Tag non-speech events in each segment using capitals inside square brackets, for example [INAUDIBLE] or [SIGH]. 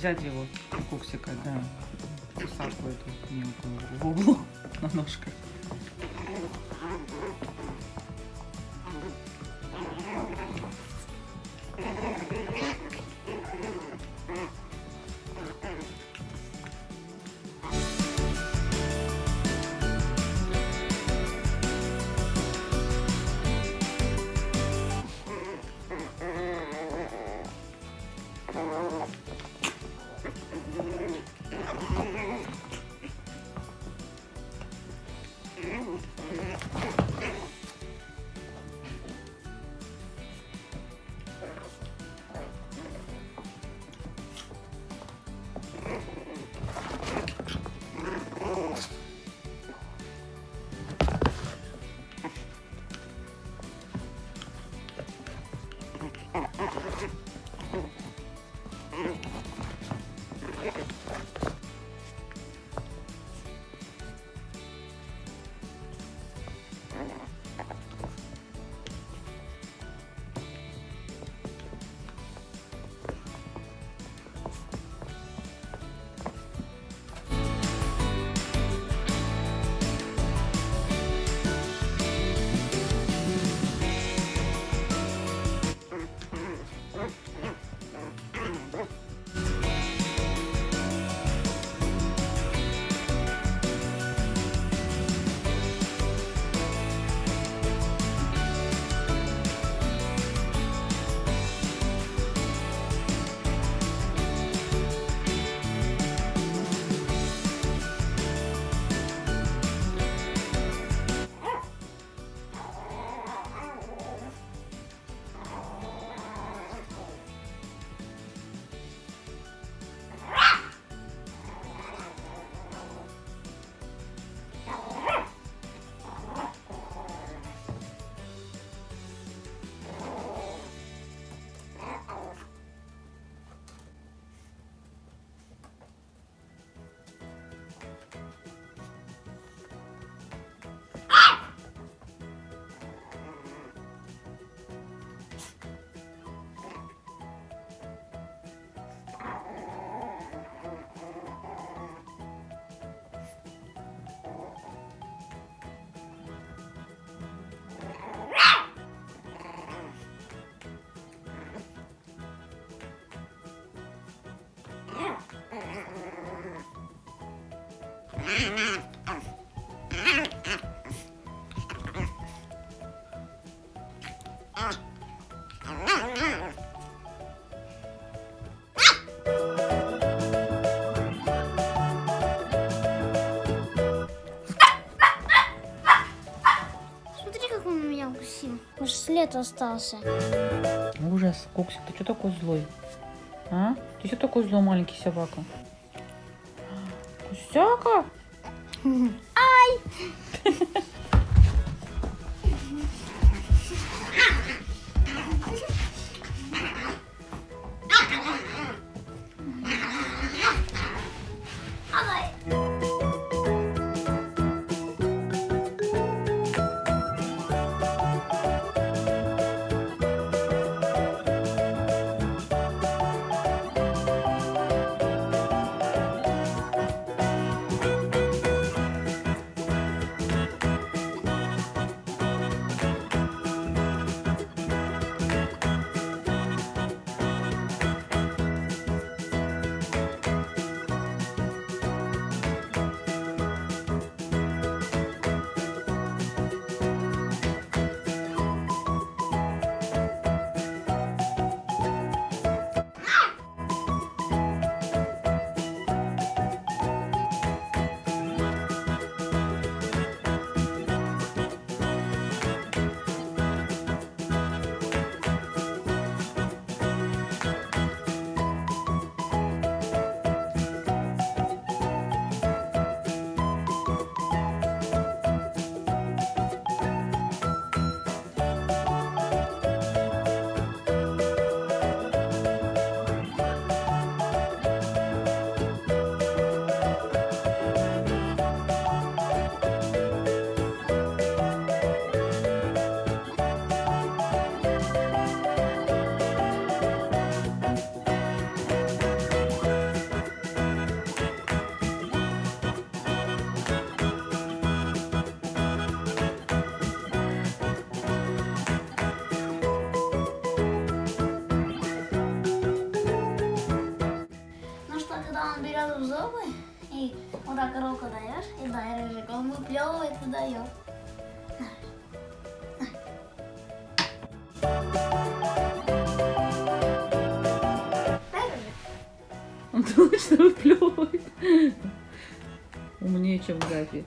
взять его, куксика, да, кусаку эту мелкую в углу [LAUGHS] на ножках. Смотри, след остался. Ужас, Куксик, ты что такой злой? А? Ты что такой злой, маленький собака? Кусяка? [LAUGHS] в зубы и вот так руку даешь, и дай рыжик, он выплевывает и дает. Он точно выплевывает. Умнее, чем Гафи.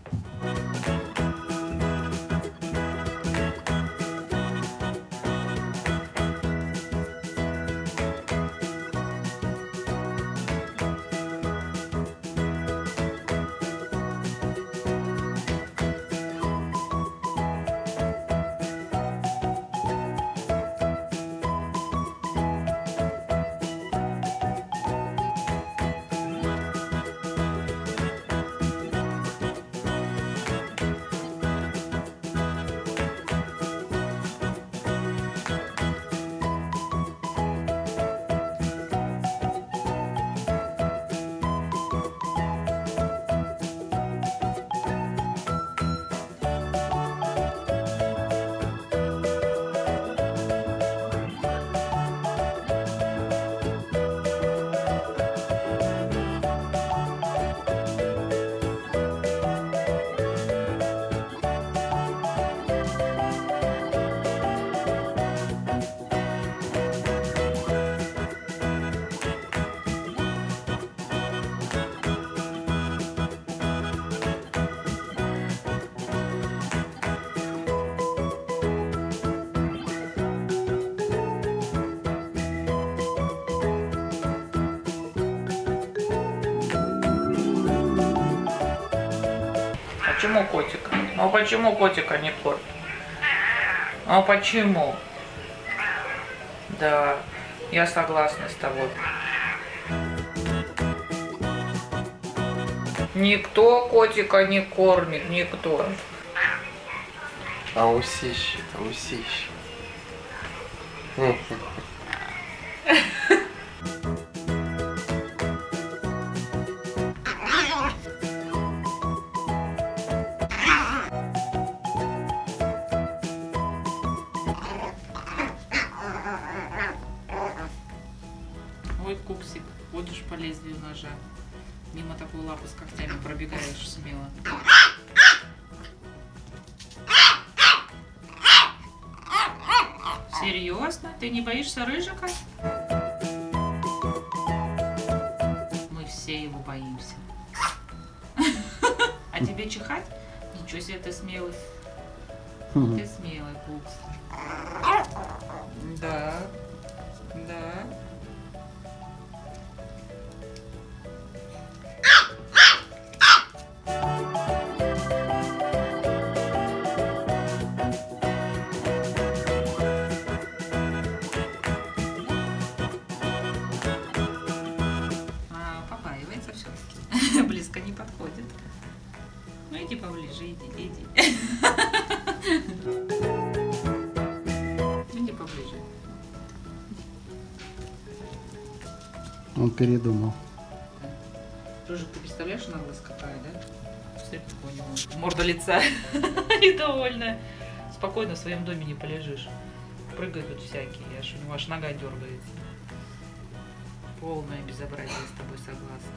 Почему котика? Ну почему котика не кормят? А почему? Да, я согласна с тобой. Никто котика не кормит, никто. А усище, а ножа. Мимо такой лапы с когтями пробегаешь смело. Серьезно? Ты не боишься рыжика? Мы все его боимся. А тебе чихать? Ничего себе ты смелый. Ты смелый, Кукс. Да. Да. Иди поближе, иди, иди. Иди поближе. Он передумал. Рыжик, ты представляешь, наглость какая, да? Смотри, какой у него морда лица [LAUGHS] недовольная. Спокойно в своем доме не полежишь. Прыгают тут всякие, аж у него аж нога дергается. Полное безобразие, с тобой согласна.